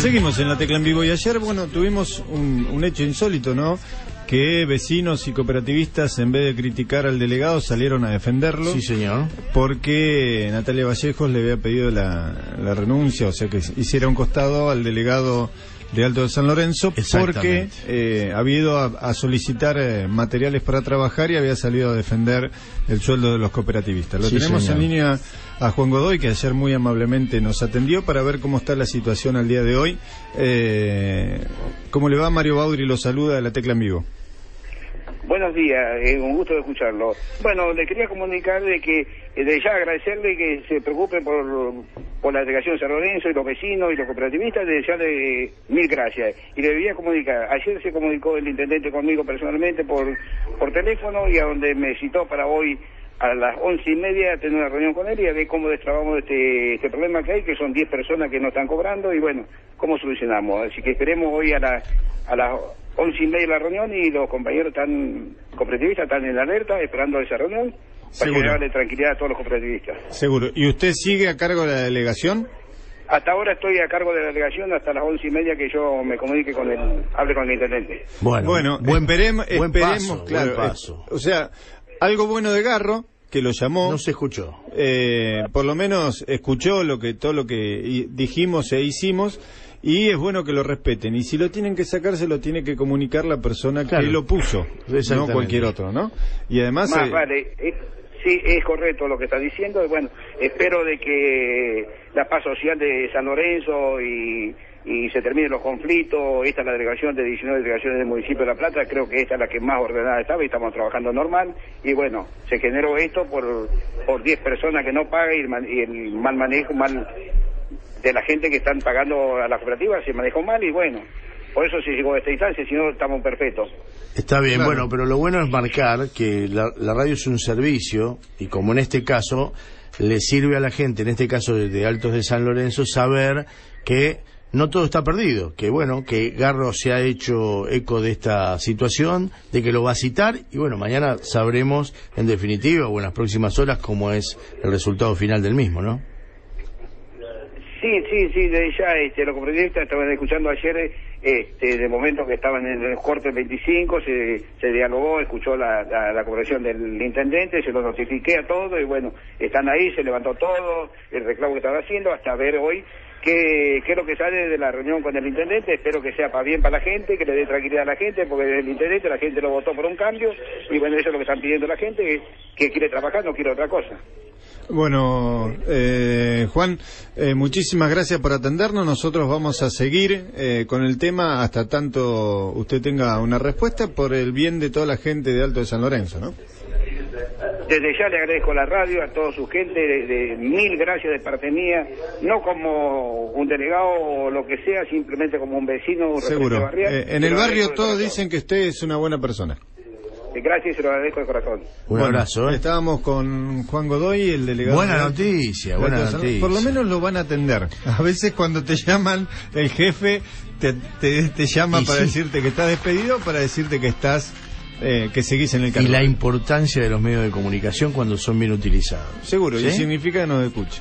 Seguimos en la tecla en vivo y ayer, bueno, tuvimos un, un hecho insólito, ¿no? Que vecinos y cooperativistas, en vez de criticar al delegado, salieron a defenderlo. Sí, señor. Porque Natalia Vallejos le había pedido la, la renuncia, o sea que hiciera un costado al delegado de Alto de San Lorenzo porque eh, había ido a, a solicitar eh, materiales para trabajar y había salido a defender el sueldo de los cooperativistas. Lo Sí, tenemos señor. en línea a Juan Godoy, que ayer muy amablemente nos atendió para ver cómo está la situación al día de hoy. Eh, ¿Cómo le va? Mario Baudri lo saluda de la Tecla en Vivo. Buenos días, eh, un gusto de escucharlo. Bueno, le quería comunicar de que, eh, de ya agradecerle que se preocupe por, por la delegación de San Lorenzo y los vecinos y los cooperativistas, de ya de mil gracias. Y le debía comunicar, ayer se comunicó el intendente conmigo personalmente por, por teléfono y a donde me citó para hoy a las once y media tener una reunión con él y a ver cómo destrabamos este, este problema que hay, que son diez personas que no están cobrando y bueno, cómo solucionamos. Así que esperemos hoy a, la, a las once y media la reunión y los compañeros están, cooperativistas están en alerta esperando esa reunión para Seguro. llevarle tranquilidad a todos los cooperativistas. Seguro. ¿Y usted sigue a cargo de la delegación? Hasta ahora estoy a cargo de la delegación hasta las once y media que yo me comunique con el, hable con el intendente. Bueno, Bueno, buen, esperemos, buen paso, claro. buen paso. eh, o sea, algo bueno de Garro, que lo llamó. No se escuchó. eh, por lo menos escuchó lo que todo lo que dijimos e hicimos y es bueno que lo respeten y si lo tienen que sacar se lo tiene que comunicar la persona Claro. que lo puso no cualquier otro no y además Más eh, vale, sí, es correcto lo que está diciendo. y Bueno, espero de que la paz social de San Lorenzo y, y se terminen los conflictos. Esta es la delegación de 19 delegaciones del municipio de La Plata. Creo que esta es la que más ordenada estaba y estamos trabajando normal. Y bueno, se generó esto por, por 10 personas que no pagan y el, man- y el mal manejo, mal de la gente que están pagando a la cooperativa se manejó mal y bueno. Por eso se llegó a esta instancia, si no estamos perfectos. Está bien, Claro. bueno, pero lo bueno es marcar que la, la radio es un servicio y como en este caso le sirve a la gente, en este caso de, de Altos de San Lorenzo, saber que no todo está perdido, que bueno, que Garro se ha hecho eco de esta situación, de que lo va a citar y bueno, mañana sabremos en definitiva o en las próximas horas cómo es el resultado final del mismo, ¿no? Sí, sí, sí, de ya este, los cooperativistas estaban escuchando ayer, este, de momento que estaban en el corte 25, se, se dialogó, escuchó la, la, la cooperación del intendente, se lo notifiqué a todos y bueno, están ahí, se levantó todo, el reclamo que estaba haciendo, hasta ver hoy qué, qué es lo que sale de la reunión con el intendente, espero que sea para bien para la gente, que le dé tranquilidad a la gente, porque el intendente la gente lo votó por un cambio y bueno, eso es lo que están pidiendo la gente, que quiere trabajar, no quiere otra cosa. Bueno eh, Juan eh, muchísimas gracias por atendernos. Nosotros vamos a seguir eh, con el tema hasta tanto usted tenga una respuesta por el bien de toda la gente de Alto de San Lorenzo no Desde ya le agradezco a la radio, a toda su gente, de, de mil gracias de parte mía, no como un delegado o lo que sea, simplemente como un vecino, un seguro. Eh, en el barrio todos dicen que usted es una buena persona Gracias y se lo agradezco de corazón. Un Bueno, abrazo, ¿eh? Estábamos con Juan Godoy, el delegado. Buena de- noticia, buena noticia. Por lo menos lo van a atender. A veces cuando te llaman, el jefe te, te, te llama Y para sí. decirte que estás despedido, para decirte que estás, eh, que seguís en el Y cargo. la importancia de los medios de comunicación cuando son bien utilizados. Seguro, y significa que nos escuche.